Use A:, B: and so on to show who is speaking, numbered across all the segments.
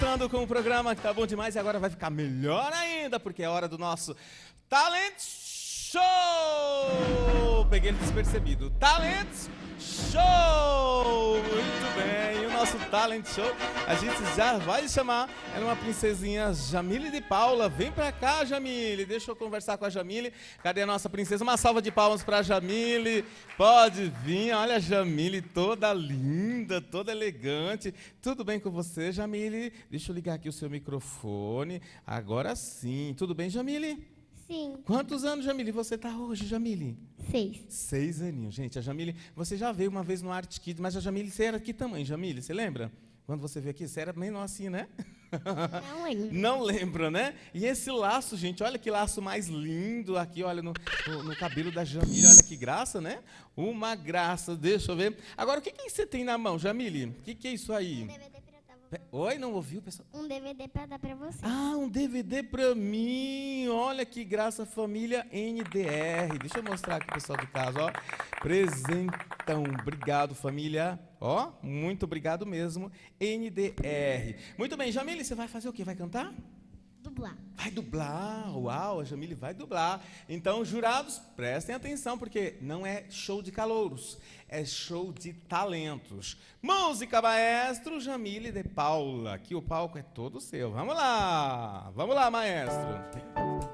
A: voltando com o programa que tá bom demais e agora vai ficar melhor ainda, porque é hora do nosso Talent Show! Peguei ele despercebido. Talent Show! Muito bem, nosso Talent Show, a gente já vai chamar, ela é uma princesinha Jamile de Paula. Vem pra cá, Jamile, deixa eu conversar com a Jamile. Cadê a nossa princesa? Uma salva de palmas pra Jamile. Pode vir, olha a Jamile toda linda, toda elegante. Tudo bem com você, Jamile? Deixa eu ligar aqui o seu microfone. Agora sim. Tudo bem, Jamile?
B: Sim.
A: Quantos anos, Jamile, você tá hoje, Jamile?
B: Seis.
A: Seis aninhos. Gente, a Jamile, você já veio uma vez no Art Kids, mas a Jamile, você era que tamanho, Jamile? Você lembra? Quando você veio aqui, você era menor assim, né?
B: Não lembro.
A: Não lembra, né? E esse laço, gente, olha que laço mais lindo aqui, olha no, no, no cabelo da Jamile, olha que graça, né? Uma graça, deixa eu ver. Agora, o que, que você tem na mão, Jamile? O que, que é isso aí?
B: Um DVD
A: Oi, não ouviu, pessoal?
B: um DVD pra dar pra você.
A: Ah, um DVD pra mim. Olha que graça, família NDR. Deixa eu mostrar aqui, pessoal de casa, ó. Presentão. Obrigado, família. Ó, muito obrigado mesmo. NDR. Muito bem, Jamile, você vai fazer o quê? Vai cantar?
B: Dublar.
A: Vai dublar. Uau, a Jamile vai dublar. Então, jurados, prestem atenção, porque não é show de calouros, é show de talentos. Música, maestro Jamile de Paula. Aqui o palco é todo seu. Vamos lá. Vamos lá, maestro.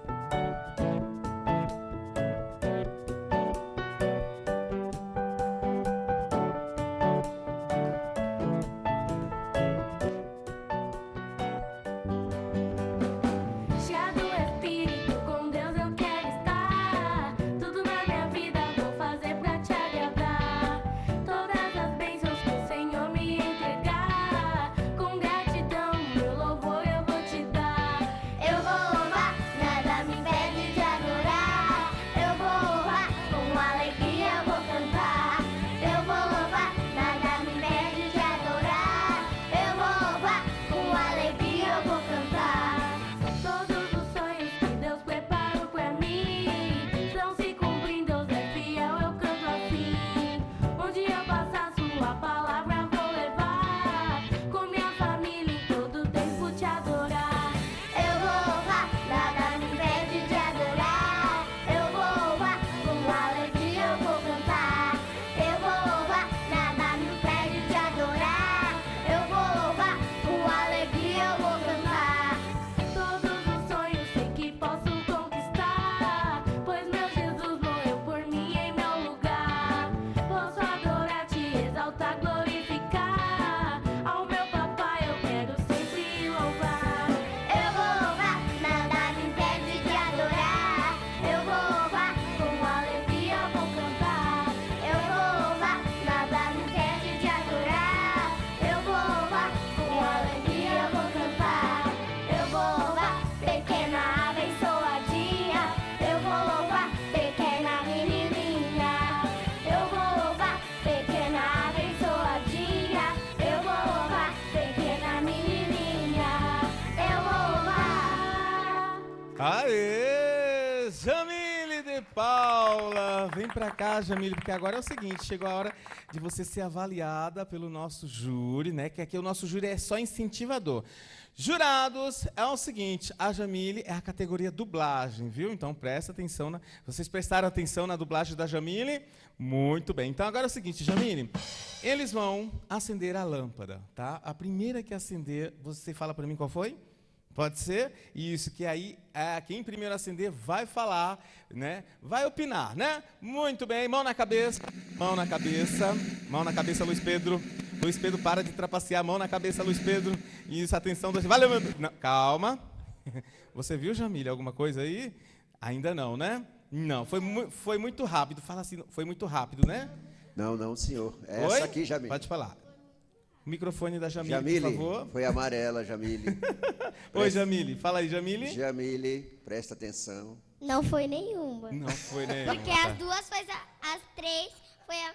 A: Jamile de Paula! Vem pra cá, Jamile, porque agora é o seguinte, chegou a hora de você ser avaliada pelo nosso júri, né? Que aqui o nosso júri é só incentivador. Jurados, é o seguinte, a Jamile é a categoria dublagem, viu? Então presta atenção. Na... Vocês prestaram atenção na dublagem da Jamile? Muito bem. Então agora é o seguinte, Jamile, eles vão acender a lâmpada, tá? A primeira que acender, você fala pra mim qual foi? Pode ser? Isso, que aí é, quem primeiro acender vai falar, né? Vai opinar, né? Muito bem, mão na cabeça, mão na cabeça, mão na cabeça, Luiz Pedro. Luiz Pedro, para de trapacear, mão na cabeça, Luiz Pedro. Isso, atenção. dois- Valeu, meu... Não, calma. Você viu, Jamília, alguma coisa aí? Ainda não, né? Não, foi, mu- foi muito rápido. Fala assim, foi muito rápido, né?
C: Não, não, senhor. É
A: Oi?
C: Essa aqui, Jamile.
A: Pode falar. O microfone da Jamile,
C: Jamile,
A: por favor.
C: foi amarela, Jamile.
A: Oi, Jamile. Fala aí, Jamile.
C: Jamile, presta atenção.
B: Não foi nenhuma.
A: Não foi, né?
B: Porque as duas foi a- as três foi a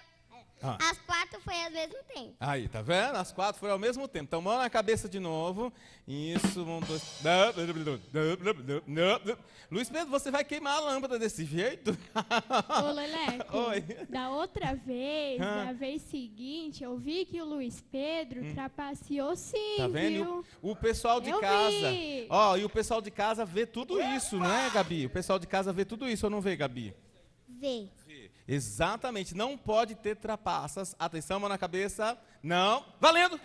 A: Ah.
B: As quatro foi ao mesmo tempo.
A: Aí, tá vendo? As quatro foram ao mesmo tempo. Então, mão na cabeça de novo. Isso, um, dois. Luiz Pedro, você vai queimar a lâmpada desse jeito?
D: Ô, Leleco,
A: Oi.
D: da outra vez,
A: Ah.
D: da vez seguinte, eu vi que o Luiz Pedro trapaceou sim,
A: Hum. Tá vendo?
D: Viu?
A: O, o pessoal de
D: Eu
A: casa.
D: vi.
A: Ó, e o pessoal de casa vê tudo isso, não é, Gabi? O pessoal de casa vê tudo isso ou não vê, Gabi?
B: Vê.
A: Exatamente. Não pode ter trapaças. Atenção, mão na cabeça. Não. Valendo!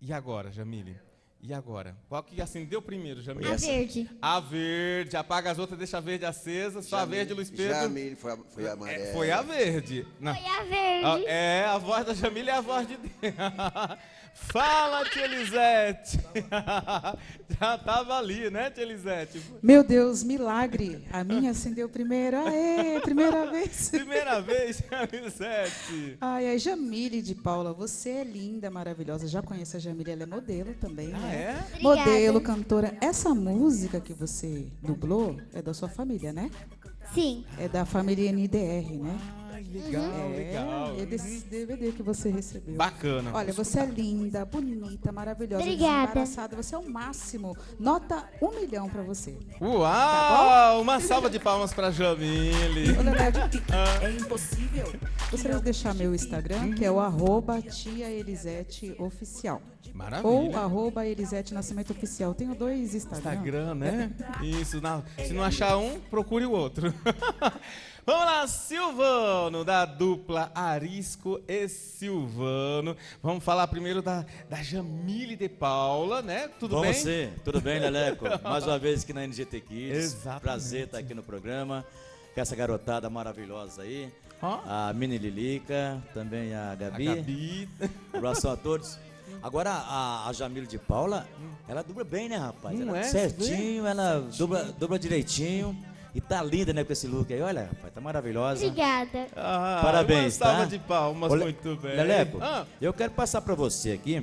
A: E agora, Jamile? E agora? Qual que acendeu primeiro, Jamile?
B: A verde.
A: A verde. Apaga as outras, deixa a verde acesa. Só a verde, Luiz Pedro.
C: Jamile foi a, foi a
A: É,
C: amarela.
A: foi a verde. Não.
B: Foi a verde.
A: É, a voz da Jamile é a voz de Deus. Fala, tia Elisete. Já tava ali, né, tia Elisete?
E: Meu Deus, milagre. A minha acendeu primeiro. Aê, primeira vez.
A: Primeira vez, tia Elisete.
E: Ai, ai, Jamile de Paula, você é linda, maravilhosa. Já conheço a Jamile, ela é modelo também,
A: Ah,
E: né?
A: É?
B: Obrigada.
E: Modelo, cantora. Essa música que você dublou é da sua família, né?
B: Sim.
E: É da família NDR, né?
A: Legal, legal.
E: É desse DVD que você recebeu.
A: Bacana.
E: Olha, você é linda, bonita, maravilhosa,
B: Obrigada.
E: Você é o máximo. Nota um milhão pra você.
A: Uau! Uma salva de palmas pra Jamile.
E: Ô, Leonardo,
A: Ah.
E: é impossível. Gostaria de deixar meu Instagram, que é o arroba tia Elisete Oficial. Ou
A: Maravilha.
E: arroba Elisete Nascimento Oficial. Tenho dois Instagram.
A: Instagram, né? Isso. na- se não achar um, procure o outro. Vamos lá, Silvano, da dupla Arisco e Silvano. Vamos falar primeiro da, da Jamile de Paula, né? Tudo
F: Vamos
A: bem?
F: você, tudo bem, Leleco? Mais uma vez aqui na NGT Kids.
A: Exatamente.
F: Prazer estar aqui no programa. Com essa garotada maravilhosa aí. A Mini Lilica, também a
A: A
F: Gabi.
A: Gabi.
F: Um abraço a todos. Agora, a, a Jamile de Paula, ela dubla bem, né, rapaz?
A: Não
F: ela
A: é?
F: certinho, ela dubla, dubla direitinho. E tá linda, né, com esse look aí. Olha, rapaz, tá maravilhosa.
B: Obrigada.
A: Ah,
F: Parabéns,
A: uma salva
F: tá?
A: de palmas,
F: Le-
A: muito bem.
F: Leleco,
A: Ah,
F: eu quero passar pra você aqui.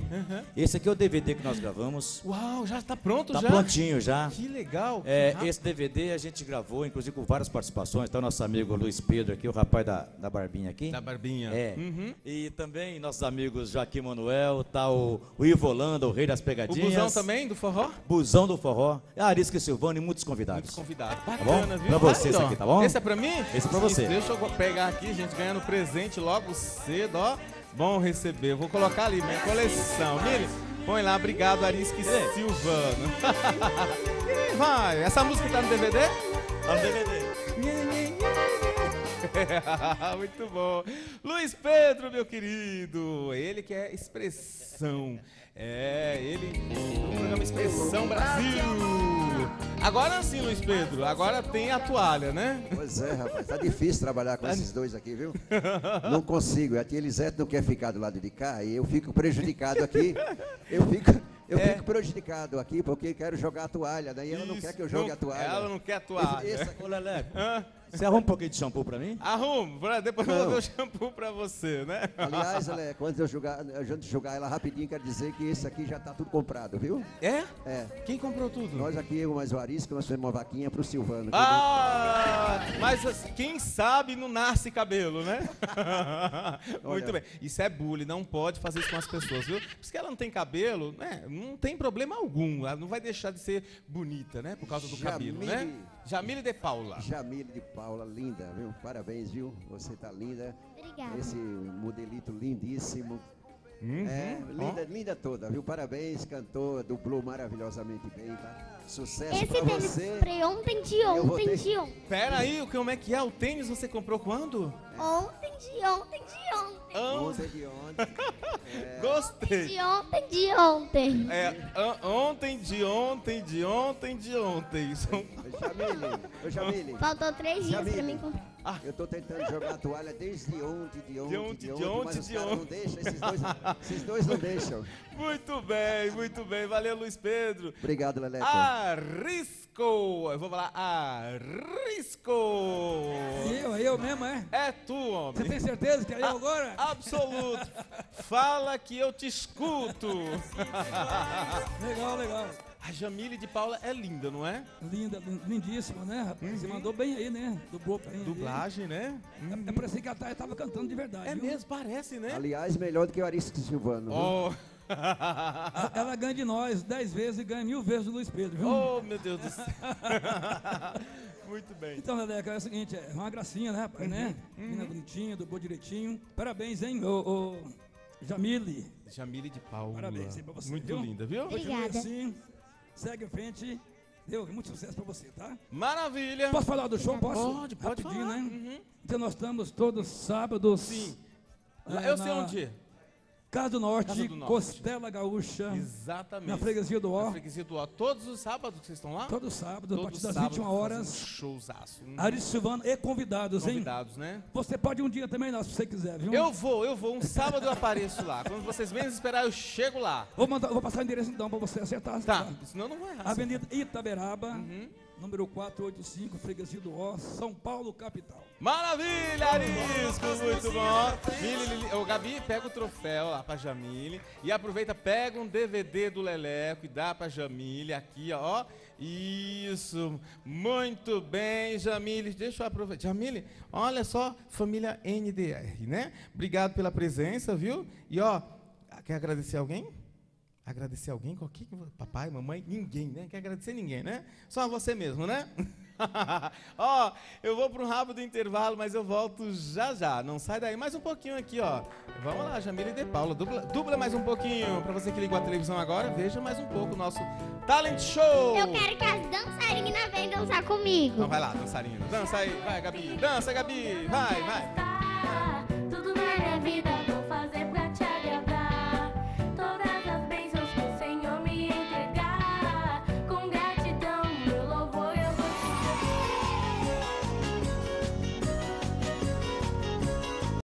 F: Esse aqui é o DVD que nós gravamos.
A: uau, já tá pronto
F: Tá
A: já?
F: prontinho já.
A: Que legal.
F: É,
A: que
F: esse DVD a gente gravou, inclusive com várias participações. Tá o nosso amigo Luiz Pedro aqui, o rapaz da, da barbinha aqui.
A: Da barbinha.
F: É.
A: Uhum.
F: E também nossos amigos Joaquim Manuel, tá o, o Ivo Holanda, o rei das
A: O
F: pegadinhas.
A: busão também, do forró?
F: Busão do Forró. Arisca e Silvano e muitos convidados.
A: Muitos convidados.
F: bom?
A: Viu?
F: Pra você esse aqui, tá bom?
A: Esse é pra mim?
F: Esse é pra você.
A: Isso, deixa eu pegar aqui, gente, ganhando presente logo cedo, ó. Bom receber. Vou colocar ali, minha coleção. Mire, põe lá, obrigado, Arisca e Silvano. e vai, essa música tá no DVD?
F: Tá no DVD.
A: Muito bom. Luiz Pedro, meu querido. Ele que é expressão. É, ele do programa Expressão Brasil. Agora sim, Luiz Pedro. Agora tem a toalha, né?
C: Pois é, rapaz. Tá difícil trabalhar com esses dois aqui, viu? Não consigo. A tia Elisete não quer ficar do lado de cá e eu fico prejudicado aqui. Eu fico, eu
A: É.
C: fico prejudicado aqui porque quero jogar a toalha. Daí ela não
A: Isso,
C: quer que eu jogue
A: não-
C: a toalha.
A: Ela não quer a toalha.
C: Esse
F: Ô, Leleco,
A: Hã?
F: Você arruma um pouquinho de shampoo pra mim?
A: Arrumo, pra- depois eu vou
C: Não.
A: dar o shampoo pra você, né?
C: Aliás, quando eu jogar, a gente jogar ela rapidinho, quer dizer que esse aqui já tá tudo comprado, viu?
A: É?
C: É.
A: Quem comprou tudo?
C: Nós aqui, eu mais o Arisco, nós fizemos uma vaquinha pro Silvano.
A: Ah, mas assim, quem sabe não nasce cabelo, né? Muito
C: Olha.
A: bem. Isso é bullying, não pode fazer isso com as pessoas, viu? Por isso que ela não tem cabelo, né? Não tem problema algum. Ela não vai deixar de ser bonita, né? Por causa do cabelo, né?
C: Jamile.
A: De Paula.
C: Jamile de Paula, linda, viu? Parabéns, viu? Você tá linda.
B: Obrigada.
C: Esse modelito lindíssimo.
A: Uhum.
C: É, linda, linda toda, viu? Parabéns, cantou, dublou maravilhosamente bem, tá? Sucesso
B: Esse
C: pra
B: tênis
C: você.
B: comprei ontem de
C: Eu
B: ontem
C: ter-
B: de ontem.
A: Pera aí, como é que é? O tênis você comprou quando?
B: Ontem de ontem de ontem.
A: An-
C: Ontem de ontem.
A: Gostei.
B: De ontem de ontem.
A: É, an- ontem, de ontem, de ontem, de ontem. São-
C: Jamile, ô Jamile,
B: Faltou três dias pra
C: Jamile.
B: mim comprar.
C: Eu tô tentando jogar a toalha desde ontem, de ontem,
A: ontem,
C: de
A: de
C: ontem,
A: ontem,
C: mas os
A: de
C: caras não
A: ontem.
C: deixam, esses dois, esses dois não deixam.
A: Muito bem, muito bem. Valeu, Luiz Pedro.
C: Obrigado, Leleco.
A: Arrisco! Eu vou falar arrisco!
G: Eu, eu mesmo, é?
A: É tu, homem.
G: Você tem certeza que é eu
A: Ah,
G: agora?
A: Absoluto. Fala que eu te escuto.
G: Legal, legal.
A: A Jamile de Paula é linda, não é?
G: Linda, lin- lindíssima, né, rapaz? Você mandou bem aí, né? Dublou bem. aí.
A: Dublagem, né? Hum.
G: É, é parecia que ela tá- tava cantando de verdade.
A: É
G: viu?
A: mesmo, parece, né?
C: Aliás, melhor do que o Arisco Silvano.
A: Oh.
G: Ela, ganha de nós dez vezes e ganha mil vezes do Luiz Pedro, viu?
A: oh, meu Deus do céu. Muito bem.
G: Então, Leleca, é o seguinte, é uma gracinha, né, rapaz, né?
A: Uhum.
G: Menina bonitinha, dublou direitinho. Parabéns, hein, ô, ô Jamile.
A: Jamile de Paula.
G: Parabéns aí pra você,
A: Muito
G: viu?
A: linda, viu?
G: Continue
B: Obrigada.
G: assim, segue em frente. Deu muito sucesso pra você, tá?
A: Maravilha.
G: Posso falar do show? Posso?
A: Pode, pode
G: Rapidinho,
A: falar.
G: né?
A: Uhum.
G: Então nós estamos todos sábados.
A: Sim.
G: é,
A: Eu sei
G: na
A: onde.
G: Casa do Norte,
A: Casa do Norte.
G: Costela Gaúcha,
A: Exatamente.
G: na freguesia do
A: Na
G: Ó.
A: freguesia do Ó. Todos os sábados que vocês estão lá?
G: Todo sábado, a
A: Todo
G: partir das
A: sábado
G: 21
A: fazendo
G: horas.
A: Showzaço. Hum.
G: Ari Silvano e convidados, hein?
A: Convidados, né?
G: Você pode um dia também lá, se você quiser, viu?
A: Eu vou, eu vou. Um sábado eu apareço lá. Quando vocês menos esperar, eu chego lá.
G: Vou, mandar, vou passar o endereço então pra você acertar.
A: Tá, senão não vou errar.
G: Avenida Itaberaba,
A: Uhum.
G: Número 485, freguesia do Ó, São Paulo, capital.
A: Maravilha, Arisco, muito bom. Ô, Gabi, pega o troféu lá pra Jamile e aproveita, pega um DVD do Leleco e dá pra Jamile aqui, ó. Isso, muito bem, Jamile. Deixa eu aproveitar. Jamile, olha só, família NDR, né? Obrigado pela presença, viu? E ó, quer agradecer alguém? Agradecer alguém? Qualquer papai, mamãe, ninguém, né? Quer agradecer ninguém, né? Só você mesmo, né? ó, eu vou para um rápido intervalo, mas eu volto já já. Não sai daí, mais um pouquinho aqui, ó. Vamos lá, Jamila e De Paula, dubla, dubla mais um pouquinho. Para você que ligou a televisão agora, veja mais um pouco o nosso Talent Show.
B: Eu quero que as dançarinas venham dançar comigo.
A: Então vai lá, dançarina. Dança aí, vai, Gabi. Dança, Gabi. Vai, vai.